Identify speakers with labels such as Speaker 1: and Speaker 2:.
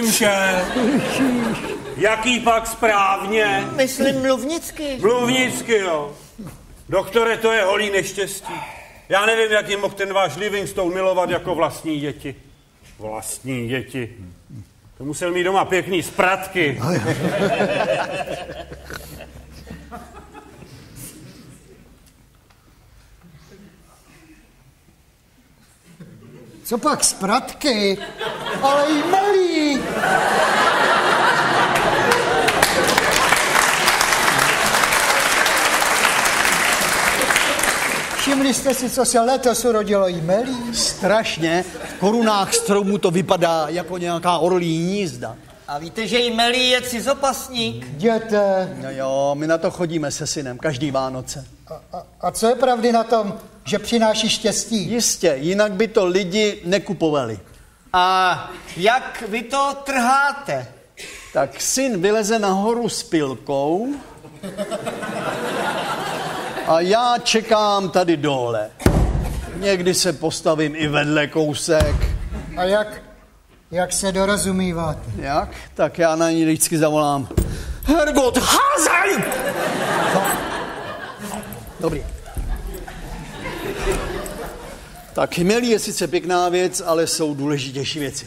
Speaker 1: Jimše, jaký pak správně?
Speaker 2: Myslím mluvnicky.
Speaker 1: Mluvnicky, jo. Doktore, to je holý neštěstí. Já nevím, jak jim mohl ten váš Livingstone milovat jako vlastní děti. Vlastní děti. To musel mít doma pěkný spratky.
Speaker 3: Co pak spratky? Ale jí malý. Všimli jste si, co se letos urodilo jí melí?
Speaker 4: Strašně. V korunách stromů to vypadá jako nějaká orlí nízda.
Speaker 2: A víte, že Melí je cizopasník?
Speaker 3: Jděte.
Speaker 4: No jo, my na to chodíme se synem každý Vánoce.
Speaker 3: A, a, a co je pravdy na tom, že přináší štěstí?
Speaker 4: Jistě, jinak by to lidi nekupovali.
Speaker 2: A jak vy to trháte?
Speaker 4: Tak syn vyleze nahoru s pilkou a já čekám tady dole. Někdy se postavím i vedle kousek.
Speaker 3: A jak, jak se dorozumíváte?
Speaker 4: Jak? Tak já na ní vždycky zavolám. Hergot, házej! Dobrý. Tak chmelí je sice pěkná věc, ale jsou důležitější věci.